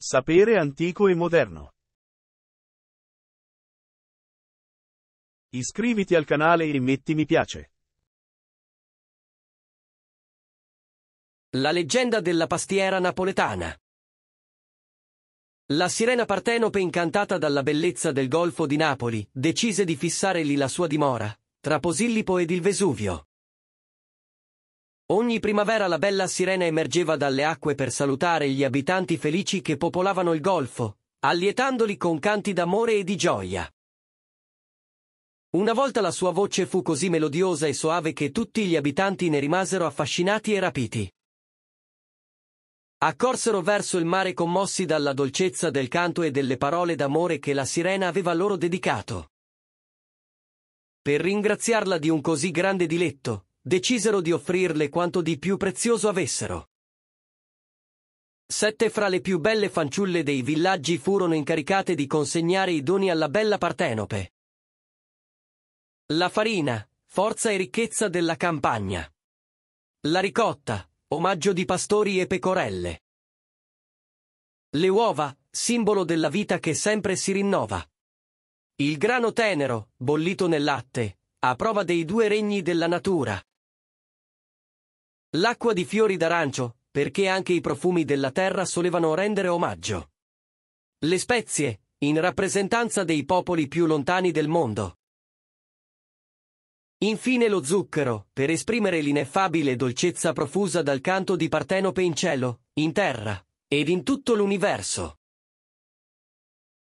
Sapere antico e moderno. Iscriviti al canale e metti mi piace. La leggenda della pastiera napoletana. La sirena partenope incantata dalla bellezza del golfo di Napoli, decise di fissare lì la sua dimora, tra Posillipo ed il Vesuvio. Ogni primavera la bella sirena emergeva dalle acque per salutare gli abitanti felici che popolavano il golfo, allietandoli con canti d'amore e di gioia. Una volta la sua voce fu così melodiosa e soave che tutti gli abitanti ne rimasero affascinati e rapiti. Accorsero verso il mare commossi dalla dolcezza del canto e delle parole d'amore che la sirena aveva loro dedicato. Per ringraziarla di un così grande diletto, decisero di offrirle quanto di più prezioso avessero. Sette fra le più belle fanciulle dei villaggi furono incaricate di consegnare i doni alla bella Partenope. La farina, forza e ricchezza della campagna. La ricotta, omaggio di pastori e pecorelle. Le uova, simbolo della vita che sempre si rinnova. Il grano tenero, bollito nel latte, a prova dei due regni della natura. L'acqua di fiori d'arancio, perché anche i profumi della terra solevano rendere omaggio. Le spezie, in rappresentanza dei popoli più lontani del mondo. Infine lo zucchero, per esprimere l'ineffabile dolcezza profusa dal canto di Partenope in cielo, in terra, ed in tutto l'universo.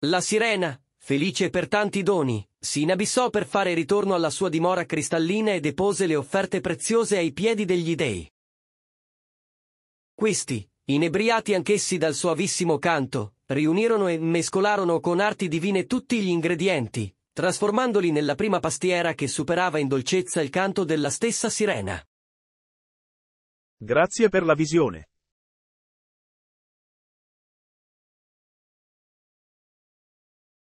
La sirena, felice per tanti doni, si inabissò per fare ritorno alla sua dimora cristallina e depose le offerte preziose ai piedi degli dei. Questi, inebriati anch'essi dal suavissimo canto, riunirono e mescolarono con arti divine tutti gli ingredienti, trasformandoli nella prima pastiera che superava in dolcezza il canto della stessa sirena. Grazie per la visione.